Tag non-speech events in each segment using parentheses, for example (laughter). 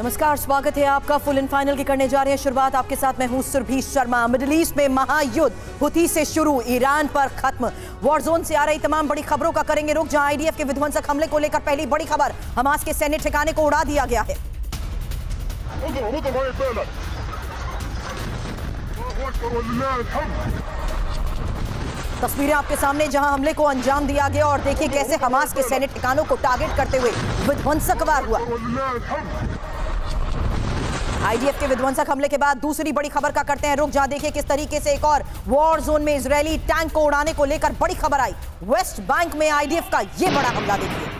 नमस्कार स्वागत है आपका। फुल एंड फाइनल की करने जा रहे हैं शुरुआत। आपके साथ मैं हूँ सुरभि शर्मा। मिडिल ईस्ट में महायुद्ध हुती से शुरू ईरान पर खत्म। वॉर जोन से आ रही तमाम बड़ी खबरों का करेंगे रुख जहाँ आईडीएफ के विध्वंसक हमले को लेकर पहली बड़ी खबर हमास के सैन्य ठिकाने को उड़ा दिया गया है। तस्वीरें आपके सामने जहाँ हमले को अंजाम दिया गया और देखिए कैसे हमास के सैन्य ठिकानों को टारगेट करते हुए विध्वंसक वार हुआ। आईडीएफ के विध्वंसक हमले के बाद दूसरी बड़ी खबर का करते हैं रुक जहाँ देखिए किस तरीके से एक और वॉर जोन में इजरायली टैंक को उड़ाने को लेकर बड़ी खबर आई। वेस्ट बैंक में आईडीएफ का यह बड़ा हमला देखिए।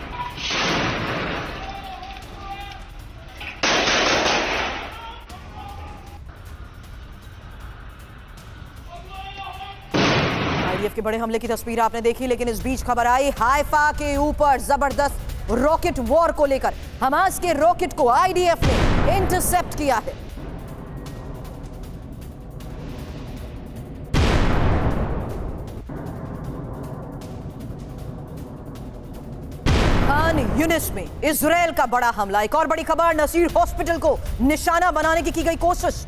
आईडीएफ के बड़े हमले की तस्वीर आपने देखी, लेकिन इस बीच खबर आई। हाइफा के ऊपर ज़बरदस्त रॉकेट वॉर को लेकर। हमास के रॉकेट को आईडीएफ ने इंटरसेप्ट किया है। खान यूनिस में इसराइल का बड़ा हमला। एक और बड़ी खबर, नसीर हॉस्पिटल को निशाना बनाने की की गई कोशिश।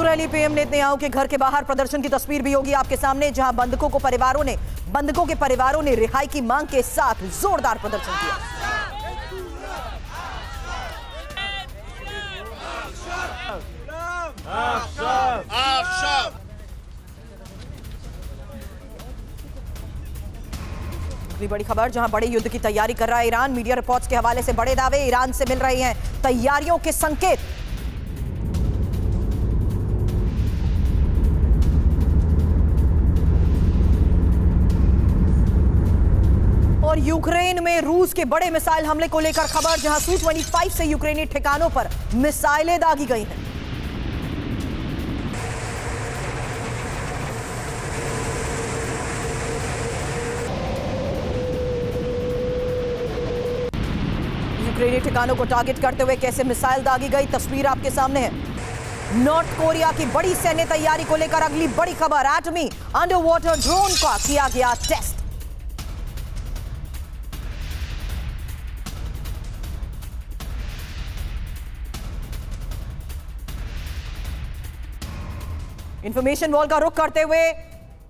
इसराइली पीएम नेतन्याहू के घर के बाहर प्रदर्शन की तस्वीर भी होगी आपके सामने, जहाँ बंधकों को परिवारों ने बंधकों के परिवारों ने रिहाई की मांग के साथ जोरदार प्रदर्शन किया। बड़ी खबर जहाँ बड़े युद्ध की तैयारी कर रहा है ईरान। मीडिया रिपोर्ट्स के हवाले से बड़े दावे ईरान से मिल रहे हैं। तैयारियों के संकेत। और यूक्रेन में रूस के बड़े मिसाइल हमले को लेकर खबर, जहाँ सू 25 से यूक्रेनी ठिकानों पर मिसाइलें दागी गई हैं। यूक्रेनी ठिकानों को टारगेट करते हुए कैसे मिसाइल दागी गई, तस्वीर आपके सामने है। नॉर्थ कोरिया की बड़ी सैन्य तैयारी को लेकर अगली बड़ी खबर, एटमी अंडर वाटर ड्रोन का किया गया टेस्ट इंफॉर्मेशन वॉल का रुख करते हुए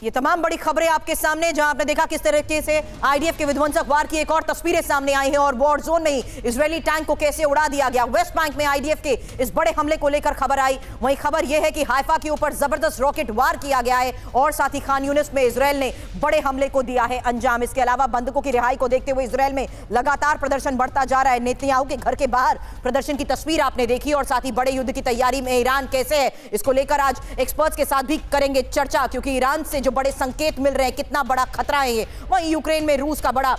ये तमाम बड़ी खबरें आपके सामने, जहाँ आपने देखा किस तरीके से आईडीएफ के विध्वंसक वार की एक और तस्वीरें सामने आई हैं और वॉर जोन में ही इजरायली टैंक को कैसे उड़ा दिया गया? वेस्ट बैंक में आईडीएफ के इस बड़े हमले को लेकर खबर आई। वहीं खबर यह है कि हाइफा के ऊपर ज़बरदस्त रॉकेट वार किया गया है और साथ ही खान यूनिस में इसराइल ने बड़े हमले को दिया है अंजाम। इसके अलावा बंधकों की रिहाई को देखते हुए इसराइल में लगातार प्रदर्शन बढ़ता जा रहा है। नेतन्याहू के घर के बाहर प्रदर्शन की तस्वीर आपने देखी और साथ ही बड़े युद्ध की तैयारी में ईरान कैसे है? इसको लेकर आज एक्सपर्ट्स के साथ भी करेंगे चर्चा, क्योंकि ईरान से जो बड़े संकेत मिल रहे हैं, कितना बड़ा खतरा है ये। वहीं यूक्रेन में रूस का बड़ा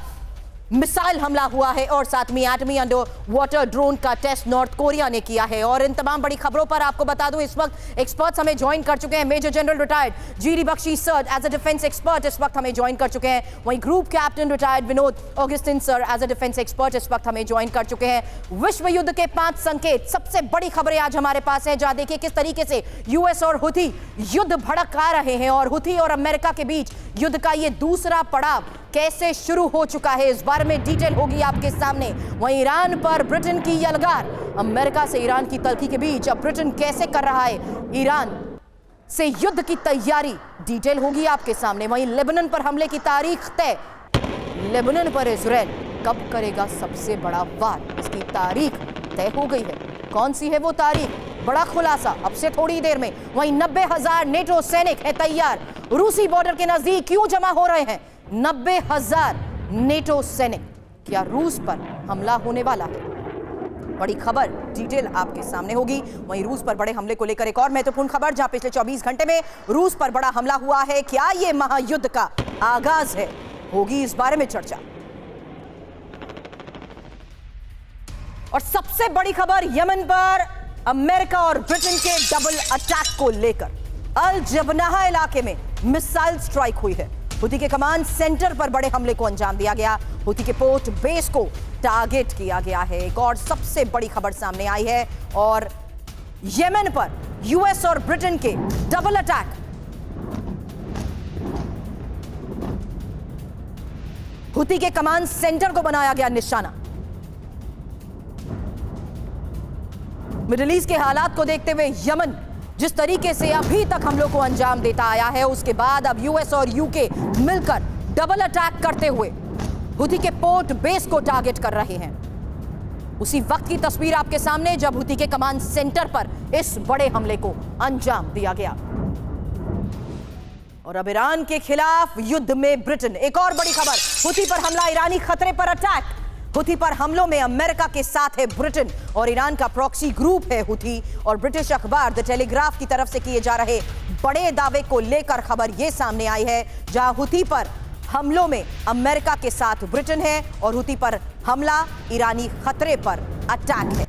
मिसाइल हमला हुआ है और में एटमी अंडर वाटर ड्रोन का टेस्ट नॉर्थ कोरिया ने किया है। और इन तमाम बड़ी खबरों पर आपको बता दूँ, इस वक्त एक्सपर्ट्स हमें ज्वाइन कर चुके हैं। Major general retired GD Bakshi sir as a defence expert इस वक्त हमें ज्वाइन कर चुके हैं। वहीं group captain retired Vinod Augustine sir as a defence expert इस वक्त हमें ज्वाइन कर चुके हैं। विश्व युद्ध के पाँच संकेत, सबसे बड़ी खबरें आज हमारे पास है, जहाँ देखिए किस तरीके से यूएस और हुथी युद्ध भड़का रहे हैं। और हुथी और अमेरिका के बीच युद्ध का ये दूसरा पड़ाव कैसे शुरू हो चुका है? इस बारे में डिटेल होगी आपके सामने। वहीं ईरान पर ब्रिटेन की यलगार अमेरिका से ईरान की तलखी के बीच अब ब्रिटेन कैसे कर रहा है? ईरान से युद्ध की तैयारी। डिटेल होगी आपके सामने। वहीं लेबनन पर हमले की तारीख तय। लेबनान पर इसराइल कब करेगा सबसे बड़ा वार? इसकी तारीख तय हो गई है। कौन सी है वो तारीख? बड़ा खुलासा। अब से थोड़ी देर में वहीं नब्बे हज़ार नेटो सैनिक है तैयार। रूसी बॉर्डर के नज़दीक क्यों जमा हो रहे हैं? नब्बे हज़ार नेटो सैनिक। क्या रूस पर हमला होने वाला है? बड़ी खबर, डिटेल आपके सामने होगी। वहीं रूस पर बड़े हमले को लेकर एक और महत्वपूर्ण खबर, जहाँ पिछले 24 घंटे में रूस पर बड़ा हमला हुआ है। क्या ये महायुद्ध का आगाज़ है? होगी इस बारे में चर्चा। और सबसे बड़ी खबर, यमन पर अमेरिका और ब्रिटेन के डबल अटैक को लेकर। अल जबनाहा इलाके में मिसाइल स्ट्राइक हुई है। हुती के कमांड सेंटर पर बड़े हमले को अंजाम दिया गया। हुती के पोर्ट बेस को टारगेट किया गया है। एक और सबसे बड़ी खबर सामने आई है और यमन पर यूएस और ब्रिटेन के डबल अटैक। हुती के कमांड सेंटर को बनाया गया निशाना। मिडिल ईस्ट के हालात को देखते हुए यमन जिस तरीके से अभी तक हमलों को अंजाम देता आया है, उसके बाद अब यूएस और यूके मिलकर डबल अटैक करते हुए हुती के पोर्ट बेस को टारगेट कर रहे हैं। उसी वक्त की तस्वीर आपके सामने, जब हुती के कमांड सेंटर पर इस बड़े हमले को अंजाम दिया गया। और अब ईरान के खिलाफ युद्ध में ब्रिटेन, एक और बड़ी खबर, हुती पर हमला, ईरानी खतरे पर अटैक हुती पर हमलों में अमेरिका के साथ है ब्रिटेन और ईरान का प्रॉक्सी ग्रुप है हुती। और ब्रिटिश अखबार द टेलीग्राफ की तरफ़ से किए जा रहे बड़े दावे को लेकर खबर यह सामने आई है, जहाँ हुती पर हमलों में अमेरिका के साथ ब्रिटेन है और हुती पर हमला ईरानी खतरे पर अटैक है।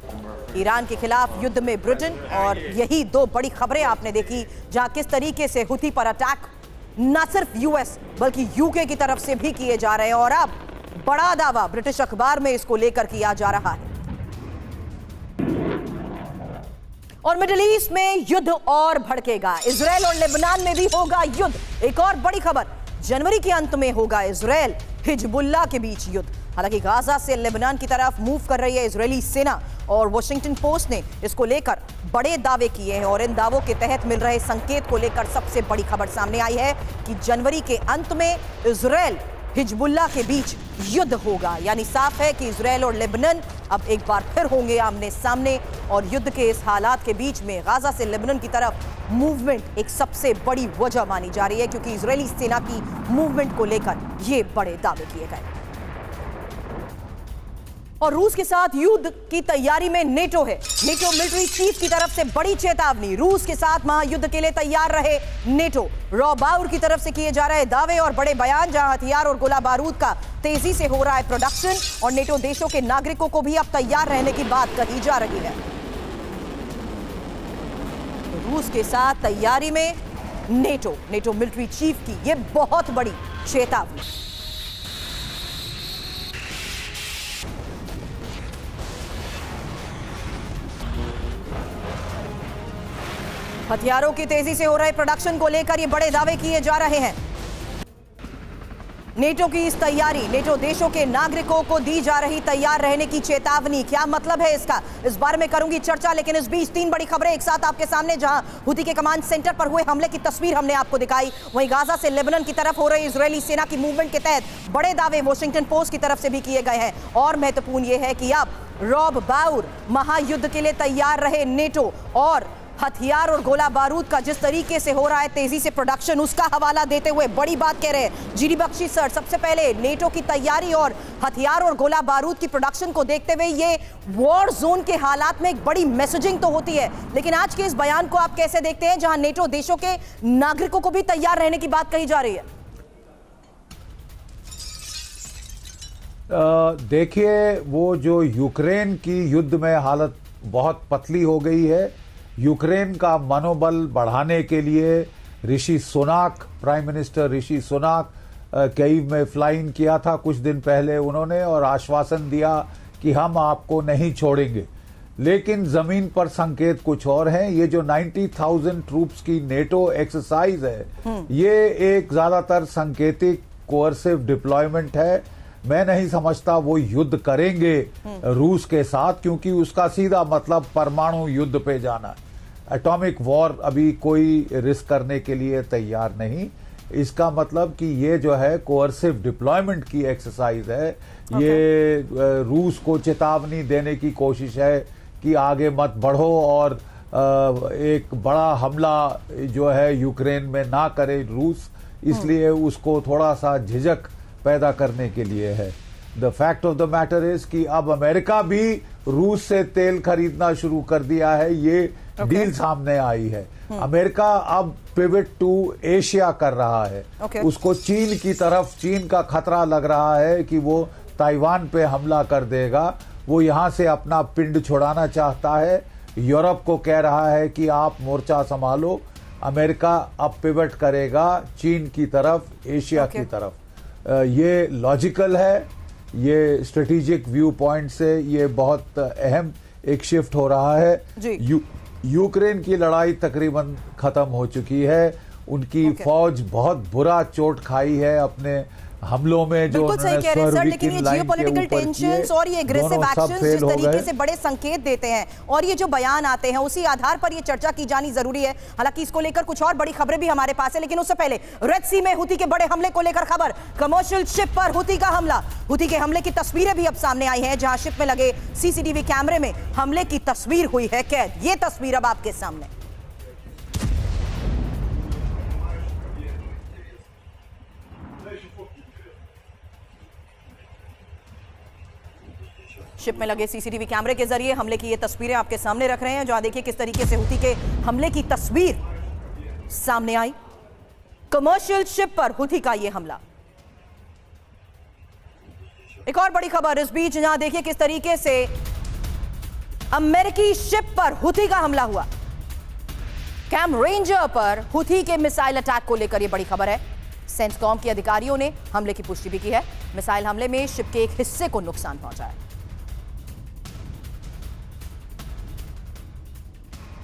ईरान के खिलाफ युद्ध में ब्रिटेन और यही दो बड़ी खबरें आपने देखी, जहाँ किस तरीके से हुती पर अटैक न सिर्फ़ यूएस, बल्कि यूके की तरफ़ से भी किए जा रहे हैं। और अब बड़ा दावा ब्रिटिश अखबार में इसको लेकर किया जा रहा है। और मिडिल ईस्ट में युद्ध और भड़केगा। इसराइल और लेबनान में भी होगा युद्ध। एक और बड़ी खबर, जनवरी के अंत में होगा इसराइल हिजबुल्ला के बीच युद्ध। हालाँकि गाजा से लेबनान की तरफ़ मूव कर रही है इजरायली सेना और वॉशिंगटन पोस्ट ने इसको लेकर बड़े दावे किए हैं। और इन दावों के तहत मिल रहे संकेत को लेकर सबसे बड़ी खबर सामने आई है कि जनवरी के अंत में इसराइल हिजबुल्ला के बीच युद्ध होगा। यानी साफ़ है कि इसराइल और लेबनन अब एक बार फिर होंगे आमने सामने और युद्ध के इस हालात के बीच में गाजा से लेबनन की तरफ़ मूवमेंट एक सबसे बड़ी वजह मानी जा रही है, क्योंकि इसराइली सेना की मूवमेंट को लेकर ये बड़े दावे किए गए। और रूस के साथ युद्ध की तैयारी में नेटो है। नेटो मिलिट्री चीफ की तरफ़ से बड़ी चेतावनी। रूस के साथ महायुद्ध के लिए तैयार रहे नेटो। रॉ बाउर की तरफ़ से किए जा रहे दावे और बड़े बयान, जहाँ हथियार और गोला बारूद का तेज़ी से हो रहा है प्रोडक्शन और नेटो देशों के नागरिकों को भी अब तैयार रहने की बात कही जा रही है। रूस के साथ तैयारी में नेटो। नेटो मिलिट्री चीफ की यह बहुत बड़ी चेतावनी। हथियारों की तेज़ी से हो रहे प्रोडक्शन को लेकर ये बड़े दावे किए जा रहे हैं। नेटो की इस तैयारी नेटो देशों के नागरिकों को दी जा रही तैयार रहने की चेतावनी। क्या मतलब है इसका? इस बारे में करूँगी चर्चा, लेकिन इस बीच तीन बड़ी खबरें एक साथ आपके सामने, जहाँ हुती के कमांड सेंटर पर हुए हमले की तस्वीर हमने आपको दिखाई। वहीं गाजा से लेबनन की तरफ़ हो रही इसराइली सेना की मूवमेंट के तहत बड़े दावे वॉशिंगटन पोस्ट की तरफ़ से भी किए गए हैं। और महत्वपूर्ण ये है कि अब रॉब बाउर महायुद्ध के लिए तैयार रहे नेटो और हथियार और गोला बारूद का जिस तरीके से हो रहा है, तेज़ी से प्रोडक्शन उसका हवाला देते हुए बड़ी बात कह रहे हैं। जीडी बख्शी सर, सबसे पहले नेटो की तैयारी और हथियार और गोला बारूद की प्रोडक्शन को देखते हुए ये वॉर जोन के हालात में एक बड़ी मैसेजिंग तो होती है। लेकिन आज के इस बयान को आप कैसे देखते हैं, जहाँ नेटो देशों के नागरिकों को भी तैयार रहने की बात कही जा रही है? देखिए, वो जो यूक्रेन की युद्ध में हालत बहुत पतली हो गई है यूक्रेन का मनोबल बढ़ाने के लिए ऋषि सोनाक प्राइम मिनिस्टर ऋषि सोनाक कई में फ्लाइंग किया था कुछ दिन पहले उन्होंने और आश्वासन दिया कि हम आपको नहीं छोड़ेंगे लेकिन ज़मीन पर संकेत कुछ और हैं ये जो 90,000 ट्रूप्स की नेटो एक्सरसाइज है हम्म। ये एक ज़्यादातर संकेतिक कोअर्सिव डिप्लॉयमेंट है मैं नहीं समझता वो युद्ध करेंगे हम्म। रूस के साथ क्योंकि उसका सीधा मतलब परमाणु युद्ध पे जाना एटॉमिक वॉर अभी कोई रिस्क करने के लिए तैयार नहीं। इसका मतलब कि ये जो है कोअर्सिव डिप्लॉयमेंट की एक्सरसाइज है। okay. ये रूस को चेतावनी देने की कोशिश है कि आगे मत बढ़ो और एक बड़ा हमला जो है यूक्रेन में ना करे रूस। इसलिए हम्म। उसको थोड़ा सा झिझक पैदा करने के लिए है। The fact of the matter is कि अब अमेरिका भी रूस से तेल खरीदना शुरू कर दिया है। ये okay. डील सामने आई है। Hmm. अमेरिका अब पिविट टू एशिया कर रहा है। Okay. उसको चीन की तरफ़ चीन का खतरा लग रहा है कि वो ताइवान पे हमला कर देगा। वो यहाँ से अपना पिंड छोड़ाना चाहता है। यूरोप को कह रहा है कि आप मोर्चा संभालो। अमेरिका अब पिवट करेगा चीन की तरफ़ एशिया okay. की तरफ़। ये लॉजिकल है। ये स्ट्रेटेजिक व्यू पॉइंट से ये बहुत अहम एक शिफ्ट हो रहा है। यू, यूक्रेन की लड़ाई तकरीबन खत्म हो चुकी है उनकी okay. फौज बहुत बुरा चोट खाई है अपने हमलों में जो बिल्कुल सही कह रहे हैं सर लेकिन ये विकीन लाइन के जियोपॉलिटिकल टेंशंस और ये एग्रेसिव एक्शंस जिस तरीके से बड़े संकेत देते हैं और ये जो बयान आते हैं उसी आधार पर ये चर्चा की जानी ज़रूरी है। हालाँकि इसको लेकर कुछ और बड़ी खबरें भी हमारे पास है लेकिन उससे पहले रेड सी में हुती के बड़े हमले को लेकर खबर। कमर्शियल शिप पर हुती का हमला। हुती के हमले की तस्वीरें भी अब सामने आई है जहाँ शिप में लगे सीसीटीवी कैमरे में हमले की तस्वीर हुई है कैद। ये तस्वीर अब आपके सामने। शिप में लगे सीसीटीवी कैमरे के ज़रिए हमले की ये तस्वीरें आपके सामने रख रहे हैं, जहाँ देखिए किस तरीके से हुती के हमले की तस्वीर सामने आई। कमर्शियल शिप पर हुती का ये हमला। एक और बड़ी खबर, इस बीच जहाँ देखिए किस तरीके से अमेरिकी शिप पर हुती का हमला हुआ। कैम रेंजर पर हुथी के मिसाइल अटैक को लेकर यह बड़ी खबर है। सेंसकॉम के अधिकारियों ने हमले की पुष्टि भी की है। मिसाइल हमले में शिप के एक हिस्से को नुकसान पहुँचा है।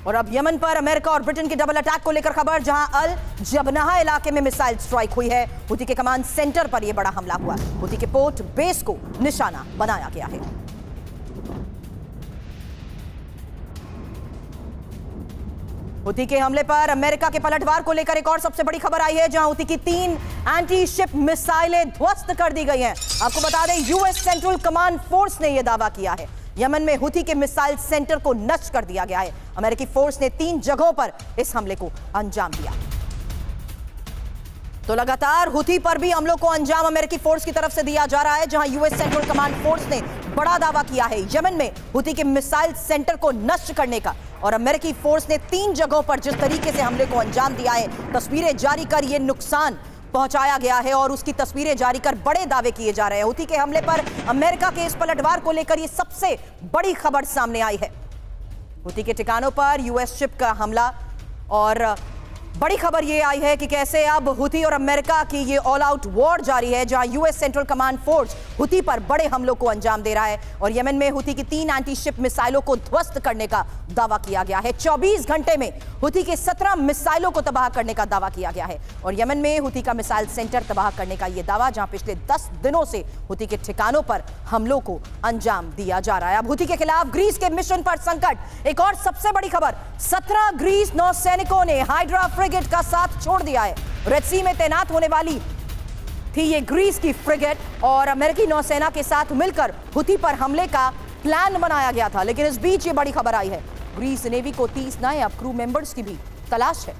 और अब यमन पर अमेरिका और ब्रिटेन के डबल अटैक को लेकर खबर, जहाँ अल जबनाहा इलाके में मिसाइल स्ट्राइक हुई है। हुती के कमांड सेंटर पर यह बड़ा हमला हुआ। हुती के पोर्ट बेस को निशाना बनाया गया है। हुती के हमले पर अमेरिका के पलटवार को लेकर एक और सबसे बड़ी खबर आई है, जहाँ हुती की तीन एंटी शिप मिसाइलें ध्वस्त कर दी गई हैं। आपको बता दें यूएस सेंट्रल कमांड फोर्स ने यह दावा किया है। यमन में हुती के मिसाइल सेंटर को नष्ट कर दिया गया है। अमेरिकी फोर्स ने तीन जगहों पर इस हमले को अंजाम दिया। तो लगातार हुथी पर भी हमलों को अंजाम अमेरिकी फोर्स की तरफ़ से दिया जा रहा है, जहाँ यूएस सेंट्रल कमांड फोर्स ने बड़ा दावा किया है। यमन में हुथी के मिसाइल सेंटर को नष्ट करने का और अमेरिकी फोर्स ने तीन जगहों पर जिस तरीके से हमले को अंजाम दिया है, तस्वीरें जारी कर यह नुकसान पहुँचाया गया है और उसकी तस्वीरें जारी कर बड़े दावे किए जा रहे हैं। हुथी के हमले पर अमेरिका के इस पलटवार को लेकर यह सबसे बड़ी खबर सामने आई है। हुती के ठिकानों पर यूएस शिप का हमला और बड़ी खबर यह आई है कि कैसे अब हुती और अमेरिका की ये ऑल आउट वॉर जारी है, जहाँ US Central Command force Houthi पर बड़े हमलों को अंजाम दे रहा है और यमन में हुती की तीन एंटी शिप मिसाइलों को ध्वस्त करने का दावा किया गया है। 24 घंटे में हुती के 17 मिसाइलों को तबाह करने का दावा किया गया है और यमन में हुती का मिसाइल सेंटर तबाह करने का यह दावा, जहाँ पिछले 10 दिनों से हुती के ठिकानों पर हमलों को अंजाम दिया जा रहा है। अब हुती के खिलाफ ग्रीस के मिशन पर संकट। एक और सबसे बड़ी खबर 17 ग्रीस नौसैनिकों ने हाइड्रा फ्रिगेट का साथ छोड़ दिया है। रेड सी में तैनात होने वाली थी ये ग्रीस की फ्रिगेट और अमेरिकी नौसेना के साथ मिलकर हुती पर हमले का प्लान बनाया गया था। लेकिन इस बीच ये बड़ी खबर आई है। ग्रीस नेवी को 30 नए अब क्रू मेंबर्स की भी तलाश है।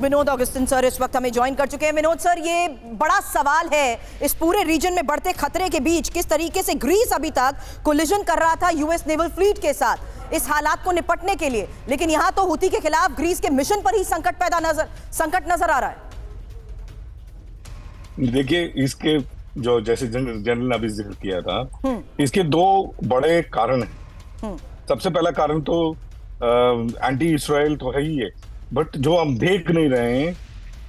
विनोद ऑगस्टिन सर इस वक्त हमें ज्वाइन कर चुके हैं। विनोद सर ये बड़ा सवाल है। इस पूरे रीजन में बढ़ते खतरे के बीच किस तरीके से ग्रीस अभी तक कोलिजन कर रहा था यूएस नेवल फ्लीट के साथ इस हालात को निपटने के लिए। लेकिन यहाँ तो हुती के खिलाफ ग्रीस के मिशन पर ही संकट पैदा नज़र संकट नज़र आ रहा है। देखिए इसके जो जैसे जनरल जनरल ने अभी ज़िक्र किया था इसके दो बड़े कारण हैं। सबसे पहला कारण तो आ, एंटी इसराइल तो है ही है। बट जो हम देख नहीं रहे हैं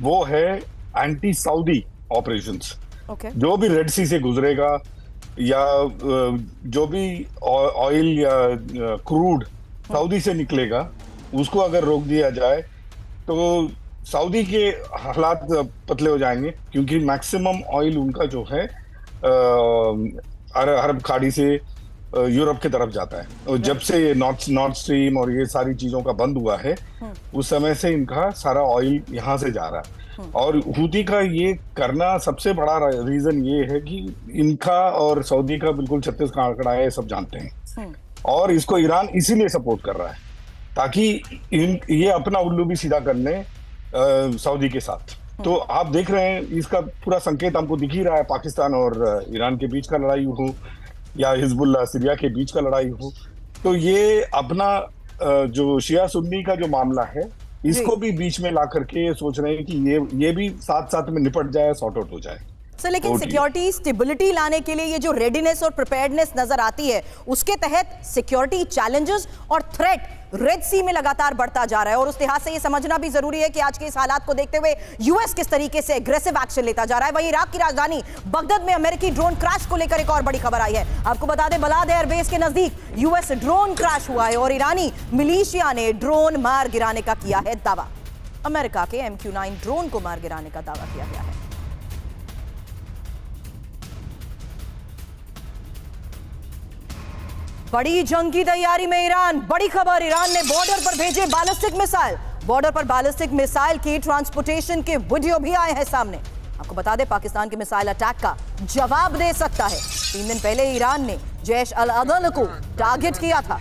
वो है एंटी सऊदी ऑपरेशन जो भी रेड सी से गुजरेगा या जो भी ऑयल या क्रूड सऊदी से निकलेगा उसको अगर रोक दिया जाए तो सऊदी के हालात पतले हो जाएँगे क्योंकि मैक्सिमम ऑयल उनका जो है अरब खाड़ी से यूरोप की तरफ़ जाता है। और जब से ये नॉर्थ नॉर्थ स्ट्रीम और ये सारी चीज़ों का बंद हुआ है उस समय से इनका सारा ऑयल यहाँ से जा रहा है। और हूती का ये करना सबसे बड़ा रीजन ये है कि इनका और सऊदी का बिल्कुल छत्तीस का आंकड़ा है सब जानते हैं। और इसको ईरान इसीलिए सपोर्ट कर रहा है ताकि इन ये अपना उल्लू भी सीधा कर ले सऊदी के साथ। तो आप देख रहे हैं इसका पूरा संकेत हमको दिख ही रहा है पाकिस्तान और ईरान के बीच का लड़ाई हो या हिजबुल्ला सीरिया के बीच का लड़ाई हो। तो ये अपना जो शिया सुन्नी का जो मामला है इसको भी बीच में ला करके सोच रहे हैं कि ये ये भी साथ साथ में निपट जाए सॉर्ट आउट हो जाए। सर लेकिन सिक्योरिटी स्टेबिलिटी लाने के लिए ये जो रेडीनेस और प्रिपेयर्डनेस नज़र आती है उसके तहत सिक्योरिटी चैलेंजेस और थ्रेट रेड सी में लगातार बढ़ता जा रहा है। और उस लिहाज से ये समझना भी ज़रूरी है कि आज के इस हालात को देखते हुए यूएस किस तरीके से एग्रेसिव एक्शन लेता जा रहा है। वहीं इराक की राजधानी बगदाद में अमेरिकी ड्रोन क्रैश को लेकर एक और बड़ी खबर आई है। आपको बता दें बलाद एयरबेस के नज़दीक यूएस ड्रोन क्रैश हुआ है और ईरानी मिलीशिया ने ड्रोन मार गिराने का किया है दावा। अमेरिका के नाइन ड्रोन को मार गिराने का दावा किया गया है। बड़ी जंग की तैयारी में ईरान बड़ी खबर ईरान ने बॉर्डर पर भेजे बैलिस्टिक मिसाइल बॉर्डर पर बैलिस्टिक मिसाइल की ट्रांसपोर्टेशन के वीडियो भी आए हैं सामने आपको बता दें पाकिस्तान के मिसाइल अटैक का जवाब दे सकता है तीन दिन पहले ईरान ने जैश अल अदल को टारगेट किया था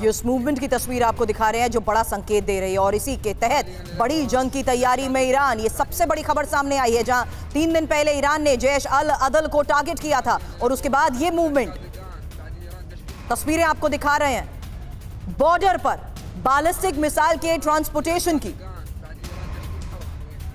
ये उस मूवमेंट की तस्वीर आपको दिखा रहे हैं जो बड़ा संकेत दे रही है और इसी के तहत बड़ी जंग की तैयारी में ईरान। ये सबसे बड़ी खबर सामने आई है, जहाँ तीन दिन पहले ईरान ने जैश अल अदल को टारगेट किया था और उसके बाद ये मूवमेंट तस्वीरें आपको दिखा रहे हैं। बॉर्डर पर बालिस्टिक मिसाइल के ट्रांसपोर्टेशन की।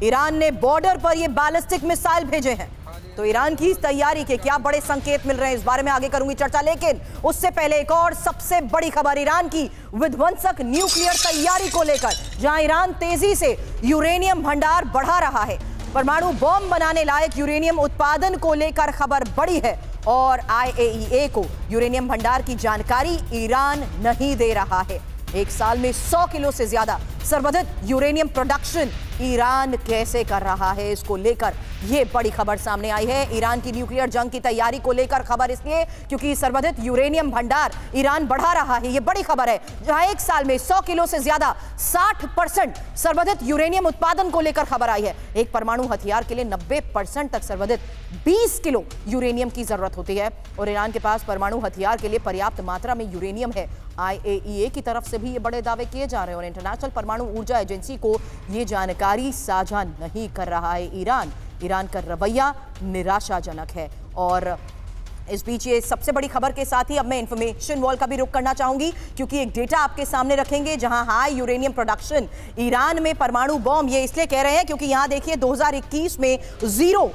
ईरान ने बॉर्डर पर ये बैलिस्टिक मिसाइल भेजे हैं। तो ईरान की इस तैयारी के क्या बड़े संकेत मिल रहे हैं? इस बारे में आगे करूँगी चर्चा, लेकिन उससे पहले एक और सबसे बड़ी खबर, ईरान की विध्वंसक न्यूक्लियर तैयारी को लेकर, जहाँ ईरान तेज़ी से यूरेनियम भंडार बढ़ा रहा है। परमाणु बॉम्ब बनाने लायक यूरेनियम उत्पादन को लेकर खबर बड़ी है, और आईएईए को यूरेनियम भंडार की जानकारी ईरान नहीं दे रहा है। एक साल में 100 किलो से ज़्यादा सर्वाधिक यूरेनियम प्रोडक्शन ईरान कैसे कर रहा है इसको लेकर? यह बड़ी खबर सामने आई है। ईरान की न्यूक्लियर जंग की तैयारी को लेकर खबर इसलिए क्योंकि सर्वाधिक यूरेनियम भंडार ईरान बढ़ा रहा है। यह बड़ी खबर है। जहाँ एक साल में 100 किलो से ज़्यादा 60 परसेंट सर्वाधिक यूरेनियम उत्पादन को लेकर खबर आई है। एक परमाणु हथियार के लिए 90 परसेंट तक सर्वाधिक 20 किलो यूरेनियम की ज़रूरत होती है। और ईरान के पास परमाणु हथियार के लिए पर्याप्त मात्रा में यूरेनियम है। आईएईए की तरफ़ से भी ये बड़े दावे किए जा रहे हैं और इंटरनेशनल परमाणु ऊर्जा एजेंसी को ये जानकारी साझा नहीं कर रहा है ईरान। ईरान का रवैया निराशाजनक है। और इस बीच ये सबसे बड़ी खबर के साथ ही अब मैं इंफॉर्मेशन वॉल का भी रुख करना चाहूँगी, क्योंकि एक डेटा आपके सामने रखेंगे, जहाँ हाई यूरेनियम प्रोडक्शन ईरान में परमाणु बॉम्ब ये इसलिए कह रहे हैं क्योंकि यहाँ देखिए 2021 में ज़ीरो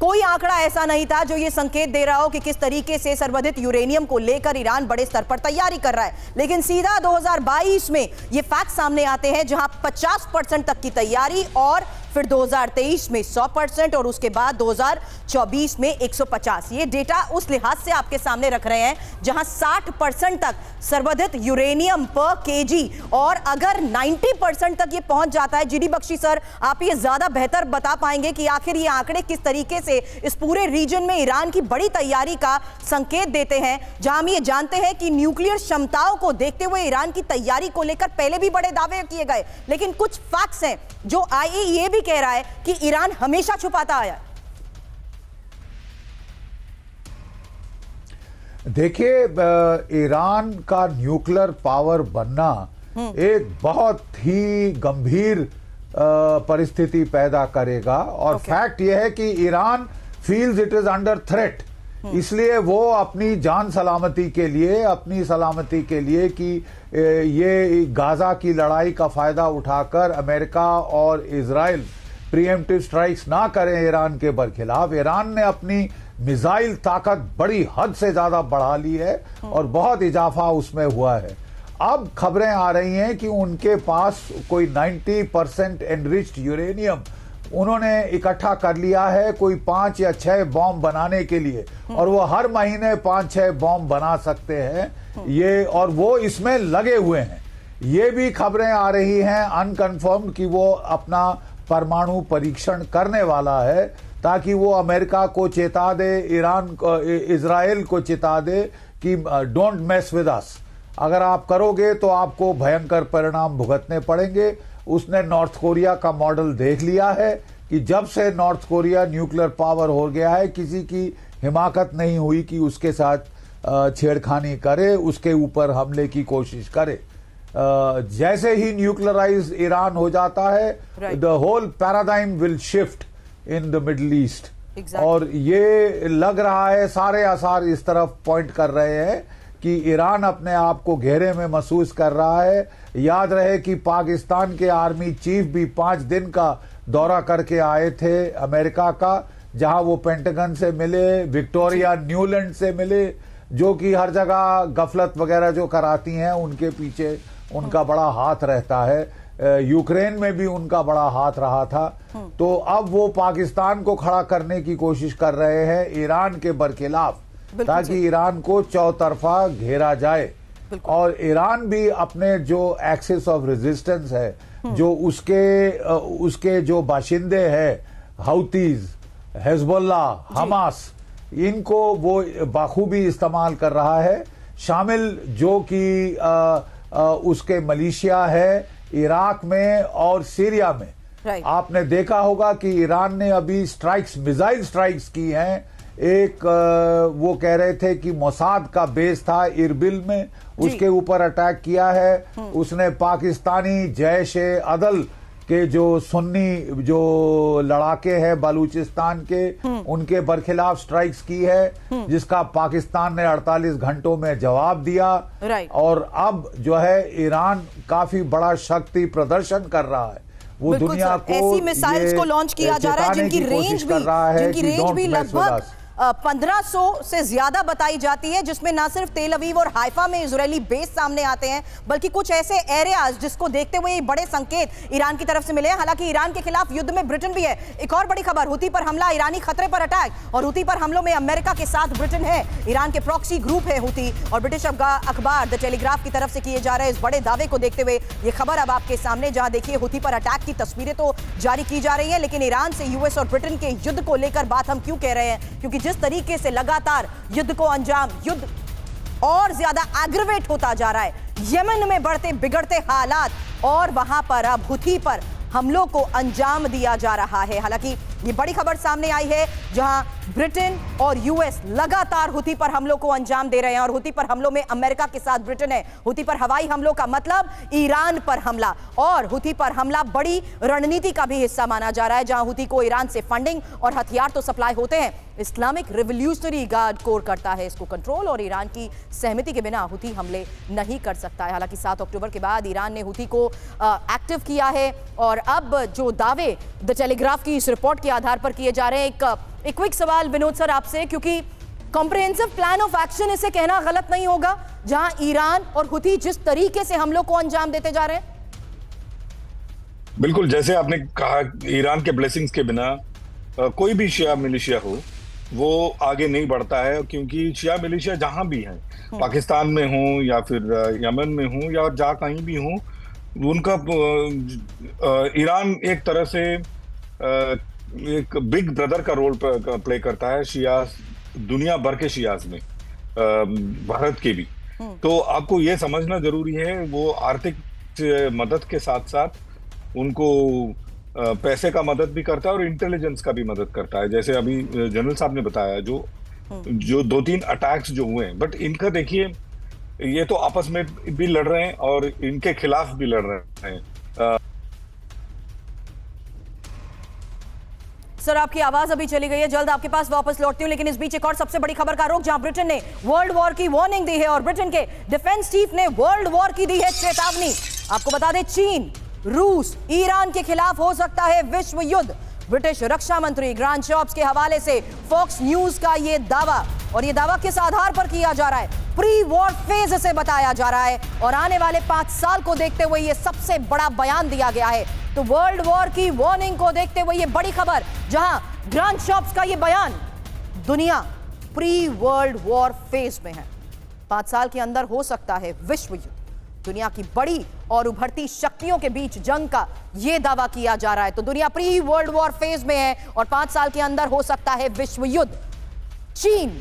कोई आंकड़ा ऐसा नहीं था जो ये संकेत दे रहा हो कि किस तरीके से सर्वाधिक यूरेनियम को लेकर ईरान बड़े स्तर पर तैयारी कर रहा है। लेकिन सीधा 2022 में ये फैक्ट सामने आते हैं, जहाँ 50 परसेंट तक की तैयारी और फिर 2023 में 100 परसेंट और उसके बाद 2024 में 150 ये डेटा उस लिहाज से आपके सामने रख रहे हैं, जहाँ 60 परसेंट तक सर्वाधिक यूरेनियम पर केजी और अगर 90 परसेंट तक ये पहुँच जाता है। जीडी बख्शी सर, आप ये ज़्यादा बेहतर बता पाएँगे कि आखिर ये आंकड़े किस तरीके से इस पूरे रीजन में ईरान की बड़ी तैयारी का संकेत देते हैं जहाँ हम ये जानते हैं कि न्यूक्लियर क्षमताओं को देखते हुए ईरान की तैयारी को लेकर पहले भी बड़े दावे किए गए। लेकिन कुछ फैक्ट्स हैं जो आईएईए भी कह रहा है कि ईरान हमेशा छुपाता आया। है देखिए ईरान का न्यूक्लियर पावर बनना एक बहुत ही गंभीर परिस्थिति पैदा करेगा। और Okay. फैक्ट यह है कि Iran feels it is under threat इसलिए वो अपनी जान सलामती के लिए अपनी सलामती के लिए कि ये गाजा की लड़ाई का फ़ायदा उठाकर अमेरिका और इसराइल प्रीएम्प्टिव स्ट्राइक्स ना करें ईरान के बरखिलाफ। ईरान ने अपनी मिसाइल ताकत बड़ी हद से ज़्यादा बढ़ा ली है और बहुत इजाफा उसमें हुआ है। अब खबरें आ रही हैं कि उनके पास कोई 90 परसेंट एनरिच्ड यूरेनियम उन्होंने इकट्ठा कर लिया है कोई पाँच या छह बॉम्ब बनाने के लिए। और वो हर महीने पाँच छह बॉम्ब बना सकते हैं। ये और वो इसमें लगे हुए हैं। ये भी खबरें आ रही हैं अनकन्फर्म्ड कि वो अपना परमाणु परीक्षण करने वाला है ताकि वो अमेरिका को चेता दे, ईरान इसराइल को चेता दे कि डोंट मेस विद अस अगर आप करोगे तो आपको भयंकर परिणाम भुगतने पड़ेंगे। उसने नॉर्थ कोरिया का मॉडल देख लिया है कि जब से नॉर्थ कोरिया न्यूक्लियर पावर हो गया है किसी की हिमाकत नहीं हुई कि उसके साथ छेड़खानी करे उसके ऊपर हमले की कोशिश करे। जैसे ही न्यूक्लियराइज ईरान हो जाता है the whole paradigm will shift in the Middle East और ये लग रहा है सारे आसार इस तरफ़ पॉइंट कर रहे हैं कि ईरान अपने आप को घेरे में महसूस कर रहा है। याद रहे कि पाकिस्तान के आर्मी चीफ भी पाँच दिन का दौरा करके आए थे अमेरिका का जहाँ वो पेंटागन से मिले विक्टोरिया न्यूलैंड से मिले जो कि हर जगह गफलत वगैरह जो कराती हैं उनके पीछे उनका बड़ा हाथ रहता है। यूक्रेन में भी उनका बड़ा हाथ रहा था। तो अब वो पाकिस्तान को खड़ा करने की कोशिश कर रहे हैं ईरान के बरखिलाफ। ताकि ईरान को चौतरफा घेरा जाए। और ईरान भी अपने जो एक्सेस ऑफ़ रेजिस्टेंस है हम्म। जो उसके उसके जो बाशिंदे हैं हाउतीज हेजबुल्ला हमास इनको वो बाखूबी इस्तेमाल कर रहा है। शामिल जो कि उसके मलेशिया है इराक में और सीरिया में। आपने देखा होगा कि ईरान ने अभी स्ट्राइक्स मिसाइल स्ट्राइक्स की हैं। एक वो कह रहे थे कि मोसाद का बेस था इरबिल में उसके ऊपर अटैक किया है। उसने पाकिस्तानी जैश अदल के जो सुन्नी जो लड़ाके हैं बलूचिस्तान के उनके बरखिलाफ स्ट्राइक्स की है जिसका पाकिस्तान ने 48 घंटों में जवाब दिया। और अब जो है ईरान काफ़ी बड़ा शक्ति प्रदर्शन कर रहा है। वो दुनिया को ऐसी मिसाइल्स को लॉन्च किया जा रहा है जिनकी रेंज कर भी रहा है जिनकी रेंज भी लगभग us. पंद्रह सौ से ज़्यादा बताई जाती है, जिसमें ना सिर्फ़ तेल अवीव और हाइफा में इजरायली बेस सामने आते हैं, बल्कि कुछ ऐसे एरियाज़ जिसको देखते हुए बड़े संकेत ईरान की तरफ़ से मिले हैं। हालाँकि ईरान के खिलाफ युद्ध में ब्रिटेन भी है। एक और बड़ी खबर, हुती पर हमला, ईरानी खतरे पर अटैक, और हुती पर हमलों में अमेरिका के साथ ब्रिटेन है। ईरान के प्रॉक्सी ग्रुप है हुती, और ब्रिटिश अखबार द टेलीग्राफ की तरफ़ से किए जा रहे इस बड़े दावे को देखते हुए ये खबर अब आपके सामने, जहाँ देखिए हुती पर अटैक की तस्वीरें तो जारी की जा रही है, लेकिन ईरान से यूएस और ब्रिटेन के युद्ध को लेकर बात हम क्यों कह रहे हैं? क्योंकि जिस तरीके से लगातार युद्ध को अंजाम, युद्ध और ज़्यादा एग्रवेट होता जा रहा है। यमन में बढ़ते, बिगड़ते हालात और वहाँ पर अब हुथी पर हमलों को अंजाम दिया जा रहा है। हालाँकि ये बड़ी खबर सामने आई है, जहाँ ब्रिटेन और यूएस लगातार हुती पर हमलों को अंजाम दे रहे हैं और हुती पर हमलों में अमेरिका के साथ ब्रिटेन है। हुती पर हवाई हमलों का मतलब ईरान पर हमला और हुती पर हमला बड़ी रणनीति का भी हिस्सा माना जा रहा है, जहाँ हुती को ईरान से फंडिंग और हथियार तो सप्लाई होते हैं। इस्लामिक रिवोल्यूशनरी गार्ड कोर करता है इसको कंट्रोल और ईरान की सहमति के बिना हुती हमले नहीं कर सकता है। हालाँकि सात अक्टूबर के बाद ईरान ने हुती को एक्टिव किया है और अब जो दावे द टेलीग्राफ की इस रिपोर्ट के आधार पर किए जा रहे हैं। एक एक क्विक सवाल विनोद सर आपसे क्योंकि कॉम्प्रिहेंसिव प्लान ऑफ़ एक्शन इसे कहना गलत नहीं होगा जहाँ ईरान और हुती जिस तरीके से हमलों को अंजाम देते जा रहे हैं। बिल्कुल जैसे आपने कहा ईरान के ब्लेसिंग्स के बिना कोई भी शिया मिलिशिया हो वो आगे नहीं बढ़ता है क्योंकि शिया मिलिशिया जहाँ भी हैं पाकिस्तान में हो या फिर यमन में हो या जहाँ कहीं भी हो उनका ईरान एक तरह से एक बिग ब्रदर का रोल प्ले करता है शिया दुनिया भर के शियाज में भारत के भी। तो आपको ये समझना ज़रूरी है वो आर्थिक मदद के साथ साथ उनको पैसे का मदद भी करता है और इंटेलिजेंस का भी मदद करता है। जैसे अभी जनरल साहब ने बताया जो जो दो तीन अटैक्स जो हुए हैं बट इनका देखिए ये तो आपस में भी लड़ रहे हैं और इनके खिलाफ भी लड़ रहे हैं। सर, आपकी आवाज़ अभी चली गई है। जल्द आपके पास वापस लौटती हूँ, लेकिन इस बीच एक और सबसे बड़ी खबर का रुख, जहाँ ब्रिटेन ने वर्ल्ड वॉर की वार्निंग दी है और ब्रिटेन के डिफेंस चीफ ने वर्ल्ड वॉर की दी है चेतावनी। आपको बता दें, चीन, रूस, ईरान के खिलाफ हो सकता है विश्व युद्ध। ब्रिटिश रक्षा मंत्री ग्रांड शॉप्स के हवाले से फॉक्स न्यूज़ का यह दावा, और यह दावा किस आधार पर किया जा रहा है? प्री वॉर फ़ेज़ से बताया जा रहा है, और आने वाले पाँच साल को देखते हुए यह सबसे बड़ा बयान दिया गया है। तो वर्ल्ड वॉर की वार्निंग को देखते हुए यह बड़ी खबर, जहाँ ग्रांड शॉप्स का यह बयान, दुनिया प्री वर्ल्ड वॉर फ़ेज़ में है। पाँच साल के अंदर हो सकता है विश्व युद्ध। दुनिया की बड़ी और उभरती शक्तियों के बीच जंग का यह दावा किया जा रहा है। तो दुनिया प्री वर्ल्ड वॉर फ़ेज़ में है और पाँच साल के अंदर हो सकता है विश्व युद्ध। चीन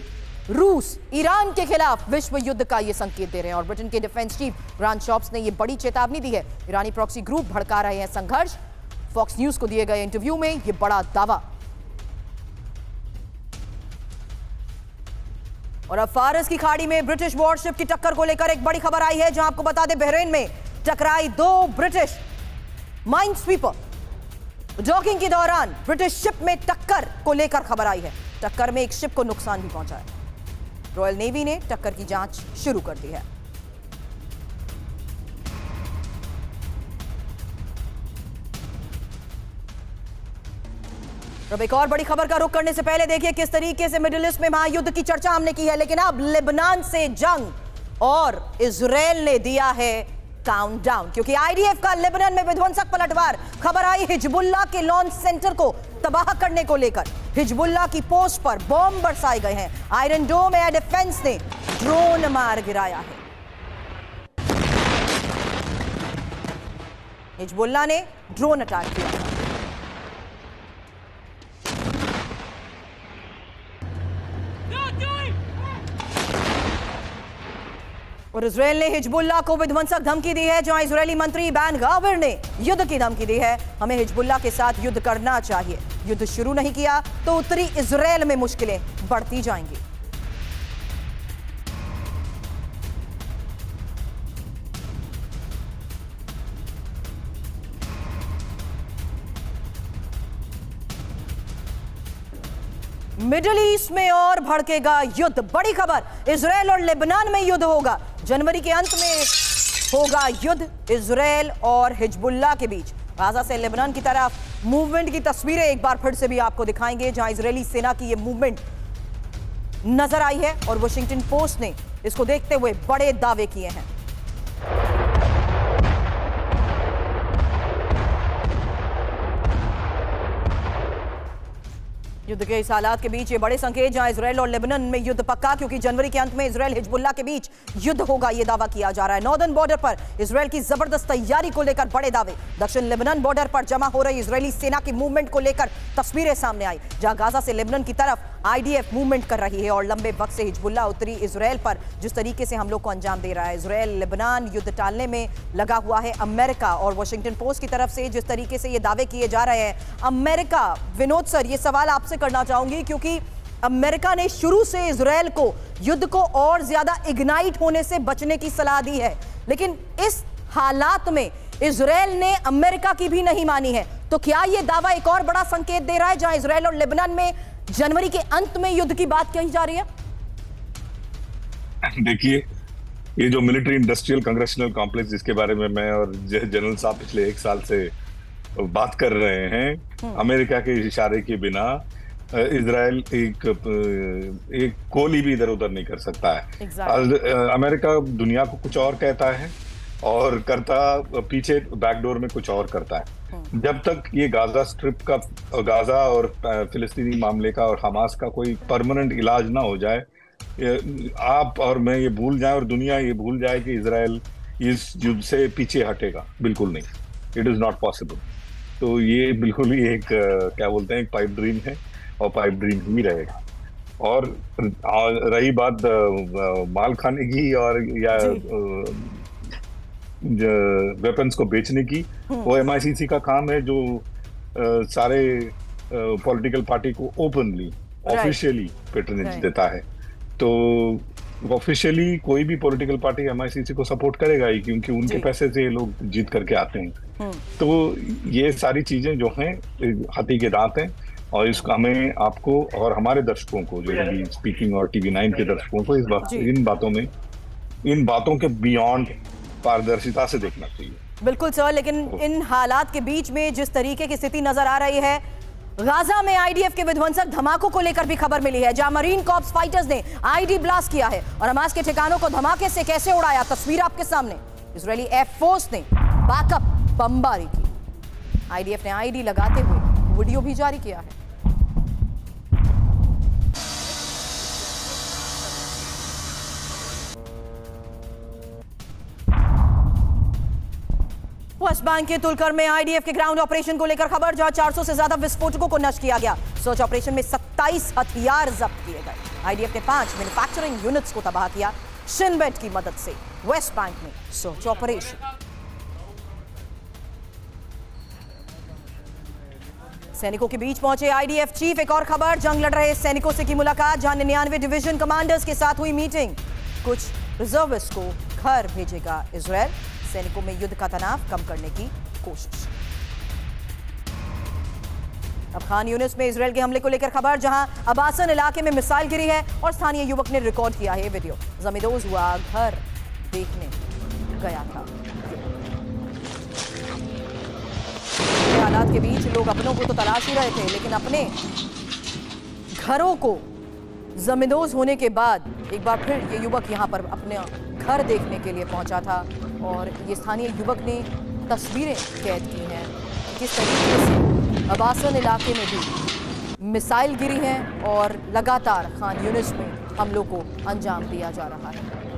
रूस, ईरान के खिलाफ विश्व युद्ध का ये संकेत दे रहे हैं और ब्रिटेन के डिफेंस चीफ ग्रांड शॉप्स ने ये बड़ी चेतावनी दी है। ईरानी प्रॉक्सी ग्रुप भड़का रहे हैं संघर्ष। फॉक्स न्यूज़ को दिए गए इंटरव्यू में ये बड़ा दावा। और अब फारस की खाड़ी में ब्रिटिश वॉरशिप की टक्कर को लेकर एक बड़ी खबर आई है, जहाँ आपको बता दें, बहरीन में टकराई दो ब्रिटिश माइंड स्वीपर डॉकिंग के दौरान ब्रिटिश शिप में टक्कर को लेकर खबर आई है। टक्कर में एक शिप को नुकसान भी पहुँचा है। रॉयल नेवी ने टक्कर की जाँच शुरू कर दी है। अब एक और बड़ी खबर का रुख करने से पहले देखिए किस तरीके से मिडिल ईस्ट में महायुद्ध की चर्चा हमने की है, लेकिन अब लेबनान से जंग और इसराइल ने दिया है काउंटडाउन क्योंकि आईडीएफ का लेबनान में विध्वंसक पलटवार, खबर आई हिजबुल्ला के लॉन्च सेंटर को तबाह करने को लेकर। हिजबुल्ला की पोस्ट पर बॉम्ब बरसाए गए हैं। आयरन डोम एयर डिफेंस ने ड्रोन मार गिराया है। हिजबुल्ला ने ड्रोन अटैक किया और इसराइल ने हिजबुल्ला को विध्वंसक धमकी दी है, जहाँ इजरायली मंत्री बैन गावर ने युद्ध की धमकी दी है। हमें हिजबुल्ला के साथ युद्ध करना चाहिए। युद्ध शुरू नहीं किया तो उत्तरी इसराइल में मुश्किलें बढ़ती जाएँगी। मिडिल ईस्ट में और भड़केगा युद्ध। बड़ी खबर इसराइल और लेबनान में युद्ध होगा। जनवरी के अंत में होगा युद्ध इसराइल और हिजबुल्ला के बीच। गाजा से लेबनान की तरफ़ मूवमेंट की तस्वीरें एक बार फिर से भी आपको दिखाएँगे, जहाँ इजरायली सेना की ये मूवमेंट नज़र आई है और वॉशिंगटन पोस्ट ने इसको देखते हुए बड़े दावे किए हैं। युद्ध के इस हालात के बीच ये बड़े संकेत जहाँ इसराइल और लेबनान में युद्ध पक्का, क्योंकि जनवरी के अंत में इसराइल हिजबुल्ला के बीच युद्ध होगा, ये दावा किया जा रहा है। नॉर्दर्न बॉर्डर पर इसराइल की ज़बरदस्त तैयारी को लेकर बड़े दावे। दक्षिण लेबनान बॉर्डर पर जमा हो रही इसराइली सेना की मूवमेंट को लेकर तस्वीरें सामने आई, जहाँ गाजा से लेबनान की तरफ़ आईडीएफ मूवमेंट कर रही है और लंबे वक्त से हिजबुल्ला उत्तरी इसराइल पर, जिस तरीके से हम लोग को अंजाम दे रहा है। इसराइल लेबनान युद्ध टालने में लगा हुआ है अमेरिका और वॉशिंगटन पोस्ट की तरफ़ से जिस तरीके से ये दावे किए जा रहे हैं। अमेरिका, विनोद सर, ये सवाल आपसे करना चाहूँगी क्योंकि अमेरिका ने शुरू से इसराइल को युद्ध को और ज़्यादा इग्नाइट होने से बचने की सलाह दी है। लेकिन इस हालात में इसराइल ने अमेरिका की भी नहीं मानी है। तो क्या यह दावा एक और बड़ा संकेत दे रहा है जहाँ इसराइल और लेबनान में जनवरी के अंत में युद्ध की बात कही जा रही है? (laughs) देखिए ये जो मिलिट्री इंडस्ट्रियल कांग्रेशनल कॉम्प्लेक्स जिसके बारे में मैं और जनरल साहब पिछले एक साल से बात कर रहे हैं अमेरिका के इशारे के बिना इसराइल एक एक कोली भी इधर उधर नहीं कर सकता है। Exactly. अमेरिका दुनिया को कुछ और कहता है और करता पीछे बैकडोर में कुछ और करता है। जब तक ये गाजा स्ट्रिप का गाजा और फिलिस्तीनी मामले का और हमास का कोई परमानेंट इलाज ना हो जाए आप और मैं ये भूल जाए और दुनिया ये भूल जाए कि इसराइल इस युद्ध से पीछे हटेगा। बिल्कुल नहीं। इट इज़ नॉट पॉसिबल तो ये बिल्कुल ही एक क्या बोलते हैं एक पाइप ड्रीम है। और पाइप ड्रीम ही रहेगा। और रही बात माल खाने की और या वेपन्स को बेचने की वो एमआईसीसी का काम है जो आ, सारे पॉलिटिकल पार्टी को ओपनली ऑफिशियली पेट्रोनेज देता है। तो ऑफिशियली कोई भी पॉलिटिकल पार्टी एमआईसीसी को सपोर्ट करेगा ही क्योंकि उनके पैसे से ये लोग जीत करके आते हैं। तो ये सारी चीज़ें जो हैं हाथी के दांत हैं और इसका हमें आपको और हमारे दर्शकों को जो है स्पीकिंग और टीवी नाइन के दर्शकों को इस बात इन बातों में इन बातों के बियॉन्ड पारदर्शिता से देखना चाहिए। बिल्कुल सर लेकिन इन हालात के बीच में जिस तरीके की स्थिति नज़र आ रही है गाजा में आईडीएफ के विध्वंसक धमाकों को लेकर भी खबर मिली है जहाँ मरीन कॉप्स फाइटर्स ने आईडी ब्लास्ट किया है और हमास के ठिकानों को धमाके से कैसे उड़ाया? तस्वीर आपके सामने। इसराइली एयरफोर्स ने बैकअप बमबारी की। आईडीएफ ने आईडी लगाते हुए वीडियो भी जारी किया है। वेस्ट बैंक के तुलकर में आईडीएफ के ग्राउंड ऑपरेशन को लेकर खबर, जहाँ 400 से ज़्यादा विस्फोटकों को नष्ट किया गया। सर्च ऑपरेशन में 27 हथियार जब्त किए गए। आईडीएफ ने पाँच मैन्युफैक्चरिंग यूनिट्स को तबाह किया शिनबेट की मदद से। वेस्ट बैंक में सर्च ऑपरेशन। सैनिकों के बीच पहुँचे आईडीएफ चीफ। एक और खबर, जंग लड़ रहे सैनिकों से की मुलाकात, जहाँ निन्यानवे डिवीज़न कमांडर्स के साथ हुई मीटिंग। कुछ रिजर्विस्ट को घर भेजेगा इसराइल सैनिकों में युद्ध का तनाव कम करने की कोशिश। अब खान यूनिस में इसराइल के हमले को लेकर खबर, जहाँ अबासन इलाके में मिसाइल गिरी है और स्थानीय युवक ने रिकॉर्ड किया है वीडियो। जमींदोज हुआ घर देखने गया था। हालात के बीच लोग अपनों को तो तलाश ही रहे थे, लेकिन अपने घरों को जमींदोज होने के बाद एक बार फिर ये युवक यहाँ पर अपने घर देखने के लिए पहुँचा था और ये स्थानीय युवक ने तस्वीरें कैद की हैं। किस तरीके से? अबासन इलाके में भी मिसाइल गिरी हैं और लगातार खान यूनिस में हमलों को अंजाम दिया जा रहा है।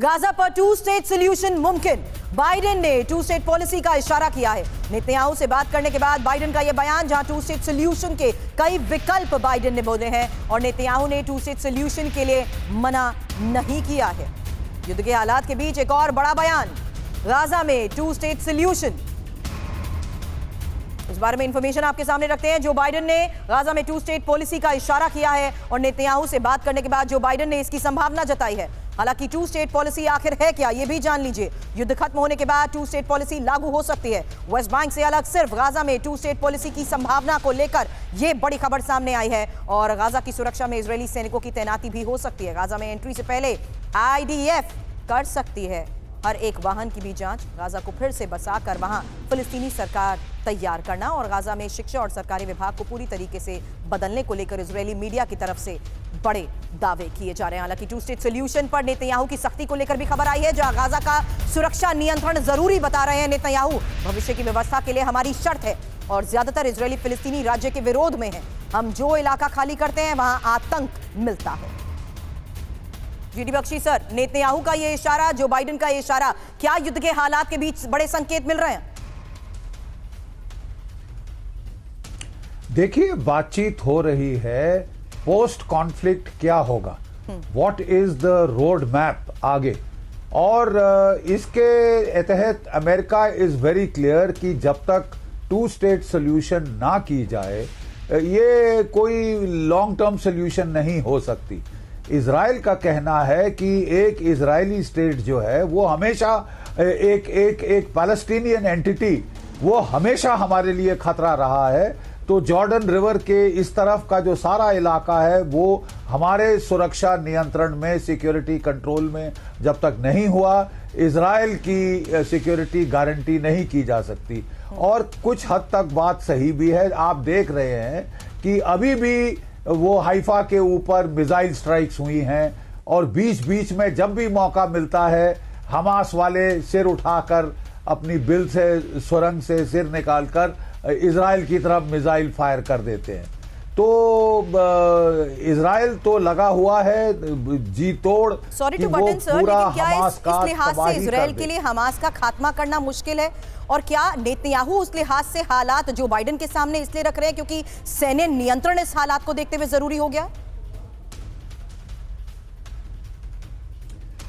गाजा पर टू स्टेट सोल्यूशन मुमकिन। बाइडेन ने टू स्टेट पॉलिसी का इशारा किया है। नेतन्याहू से बात करने के बाद बाइडेन का यह बयान, जहाँ टू स्टेट सोल्यूशन के कई विकल्प बाइडेन ने बोले हैं, और नेतन्याहू ने टू स्टेट सोल्यूशन के लिए मना नहीं किया है। युद्ध के हालात के बीच एक और बड़ा बयान, गाजा में टू स्टेट सोल्यूशन इस बारे में इंफॉर्मेशन आपके सामने रखते हैं। जो बाइडेन ने गाजा में टू स्टेट पॉलिसी का इशारा किया है, और नेतन्याहू से बात करने के बाद जो बाइडेन ने इसकी संभावना जताई है। हालाँकि टू स्टेट पॉलिसी आखिर है क्या, ये भी जान लीजिए। युद्ध खत्म होने के बाद टू स्टेट पॉलिसी लागू हो सकती है। वेस्ट बैंक से अलग सिर्फ़ गाजा में टू स्टेट पॉलिसी की संभावना को लेकर यह बड़ी खबर सामने आई है। और गाजा की सुरक्षा में इजरायली सैनिकों की तैनाती भी हो सकती है। गाजा में एंट्री से पहले आईडीएफ कर सकती है। हर एक वाहन की भी जाँच गाजा को फिर से बसाकर वहाँ फिलिस्तीनी सरकार तैयार करना और गाजा में शिक्षा और सरकारी विभाग को पूरी तरीके से बदलने को लेकर इजरायली मीडिया की तरफ़ से बड़े दावे किए जा रहे हैं। हालाँकि टू स्टेट सोल्यूशन पर नेतन्याहू की सख्ती को लेकर भी खबर आई है, जहाँ गाजा का सुरक्षा नियंत्रण ज़रूरी बता रहे हैं नेतन्याहू। भविष्य की व्यवस्था के लिए हमारी शर्त है और ज़्यादातर इजरायली फिलिस्तीनी राज्य के विरोध में है। हम जो इलाका खाली करते हैं, वहाँ आतंक मिलता है। जीडी बख्शी सर, नेतन्याहू का ये इशारा, जो बाइडन का ये इशारा, क्या युद्ध के हालात के बीच बड़े संकेत मिल रहे हैं? देखिए, बातचीत हो रही है पोस्ट कॉन्फ्लिक्ट क्या होगा? What is the road map आगे? और इसके तहत अमेरिका इज़ वेरी क्लियर कि जब तक टू स्टेट सोल्यूशन ना की जाए, ये कोई लॉन्ग टर्म सोल्यूशन नहीं हो सकती। इसराइल का कहना है कि एक इसराइली स्टेट जो है, वो हमेशा एक एक एक पैलेस्टीनियन एंटिटी वो हमेशा हमारे लिए खतरा रहा है। तो जॉर्डन रिवर के इस तरफ़ का जो सारा इलाका है, वो हमारे सुरक्षा नियंत्रण में, सिक्योरिटी कंट्रोल में जब तक नहीं हुआ इसराइल की सिक्योरिटी गारंटी नहीं की जा सकती। और कुछ हद तक बात सही भी है, आप देख रहे हैं कि अभी भी वो हाइफा के ऊपर मिसाइल स्ट्राइक्स हुई हैं और बीच बीच में जब भी मौका मिलता है, हमास वाले सिर उठाकर अपनी बिल से, सुरंग से सिर निकालकर इसराइल की तरफ़ मिसाइल फायर कर देते हैं। तो इसराइल तो लगा हुआ है जी तोड़ सॉरी टू बटन सर क्या इस, इस लिहाज से इसराइल के लिए हमास का खात्मा करना मुश्किल है? और क्या नेतन्याहू उस लिहाज से हालात जो बाइडन के सामने इसलिए रख रहे हैं क्योंकि सैन्य नियंत्रण इस हालात को देखते हुए ज़रूरी हो गया?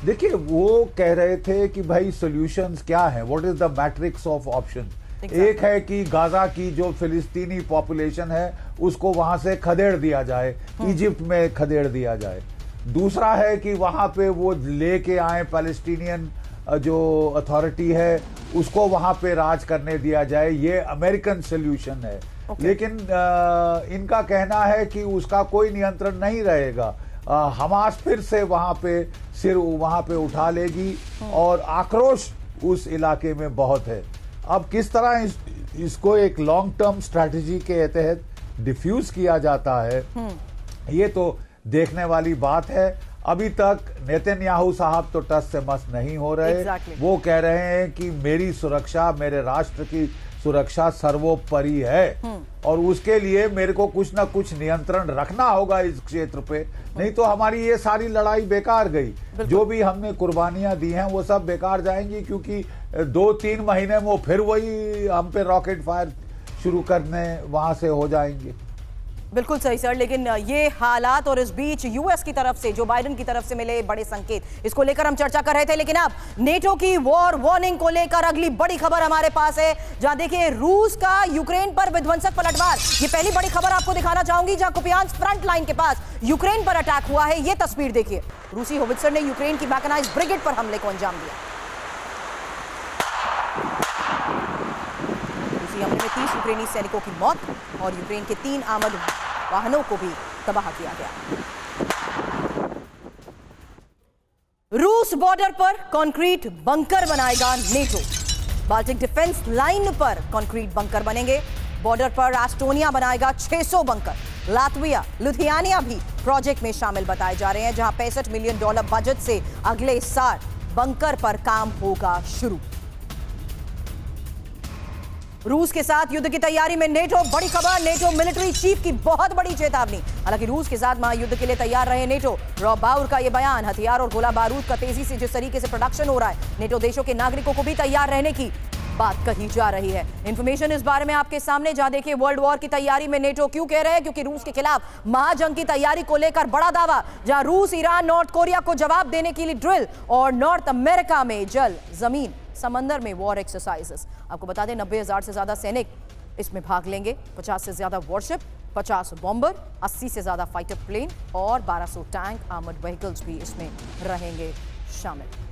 देखिए वो कह रहे थे कि भाई सॉल्यूशंस क्या है? What is the matrix of option एक है कि गाजा की जो फिलिस्तीनी पॉपुलेशन है उसको वहाँ से खदेड़ दिया जाए हाँ। इजिप्ट में खदेड़ दिया जाए दूसरा है कि वहाँ पे वो लेके आए पैलेस्टीनियन जो अथॉरिटी है उसको वहाँ पे राज करने दिया जाए ये अमेरिकन सोल्यूशन है okay. लेकिन आ, इनका कहना है कि उसका कोई नियंत्रण नहीं रहेगा हमास फिर से वहाँ पे सिर वहाँ पे उठा लेगी हाँ। और आक्रोश उस इलाके में बहुत है अब किस तरह इस, इसको एक लॉन्ग टर्म स्ट्रैटेजी के तहत डिफ्यूज किया जाता है हम्म। ये तो देखने वाली बात है अभी तक नेतन्याहू साहब तो टस से मस नहीं हो रहे exactly. वो कह रहे हैं कि मेरी सुरक्षा मेरे राष्ट्र की सुरक्षा सर्वोपरि है। हम्म। और उसके लिए मेरे को कुछ ना कुछ नियंत्रण रखना होगा इस क्षेत्र पे। नहीं तो हमारी ये सारी लड़ाई बेकार गई। जो भी हमने कुर्बानियाँ दी हैं वो सब बेकार जाएँगी क्योंकि दो तीन महीने में वो फिर वही हम पे रॉकेट फायर शुरू करने वहाँ से हो जाएँगे। बिल्कुल सही, सर। लेकिन ये हालात और इस बीच यूएस की तरफ़ से, जो बाइडेन की तरफ़ से मिले बड़े संकेत, इसको लेकर हम चर्चा कर रहे थे। लेकिन अब नेटो की वॉर वार्निंग को लेकर अगली बड़ी खबर हमारे पास है, जहाँ देखिए, रूस का यूक्रेन पर विध्वंसक पलटवार। ये पहली बड़ी खबर आपको दिखाना चाहूँगी, जहाँ कुपियांस फ्रंट लाइन के पास यूक्रेन पर अटैक हुआ है। ये तस्वीर देखिए। रूसी होवित्सर ने यूक्रेन की मैकेनाइज ब्रिगेड पर हमले को अंजाम दिया रूसी हमले में तीस यूक्रेनी सैनिकों की मौत और यूक्रेन के तीन आमद वाहनों को भी तबाह किया गया। रूस बॉर्डर पर कंक्रीट बंकर बनाएगा नेटो। बाल्टिक डिफेंस लाइन पर कंक्रीट बंकर बनेंगे। बॉर्डर पर एस्टोनिया बनाएगा 600 बंकर। लातविया, लुधियानिया भी प्रोजेक्ट में शामिल बताए जा रहे हैं, जहाँ पैंसठ मिलियन डॉलर बजट से अगले साल बंकर पर काम होगा शुरू। रूस के साथ युद्ध की तैयारी में नेटो बड़ी खबर नेटो मिलिट्री चीफ की बहुत बड़ी चेतावनी। हालाँकि रूस के साथ महायुद्ध के लिए तैयार रहे नेटो रॉब बाउर का यह बयान, हथियार और गोला बारूद का तेज़ी से जिस तरीके से प्रोडक्शन हो रहा है नेटो देशों के नागरिकों को भी तैयार रहने की बात कही जा रही है। इंफॉर्मेशन इस बारे में आपके सामने, जहाँ देखिए वर्ल्ड वॉर की तैयारी में नेटो क्यों कह रहे हैं? क्योंकि रूस के खिलाफ महाजंग की तैयारी को लेकर बड़ा दावा, जहाँ रूस, ईरान, नॉर्थ कोरिया को जवाब देने के लिए ड्रिल और नॉर्थ अमेरिका में जल ज़मीन। समंदर में वॉर एक्सरसाइजेस आपको बता दें, नब्बे हज़ार से ज़्यादा सैनिक इसमें भाग लेंगे। 50 से ज़्यादा वॉरशिप 50 बॉम्बर 80 से ज़्यादा फाइटर प्लेन और 1200 टैंक आर्मर्ड व्हीकल्स भी इसमें रहेंगे शामिल।